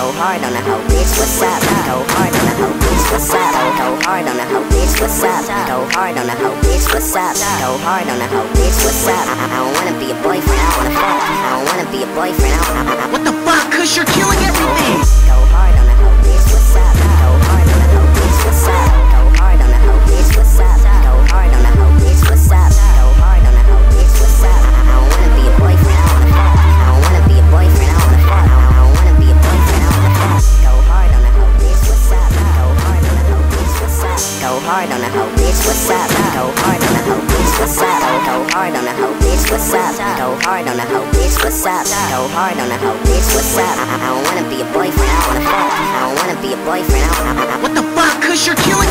Go hard on the hoe, bitch, what's up? Go hard on the hoe, bitch, what's up? Go hard on the hoe, bitch, what's up? Go hard on the hoe, bitch, what's up? Go hard on the hoe, bitch, what's up? I, I don't wanna be a boyfriend, I wanna fuck. I don't wanna be a boyfriend, I, I, I, What the fuck? Cause you're hard on the hoe, bitch, what's up? Go hard on the hoe, bitch, what's up? Go hard on the hoe, bitch, what's up? Go hard on the hoe, bitch, what's up? Go hard on the hoe, bitch, what's up? I, don't wanna be a boyfriend, I wanna fuck. I don't wanna be a boyfriend, I, I, I, What the fuck? Cause you're killing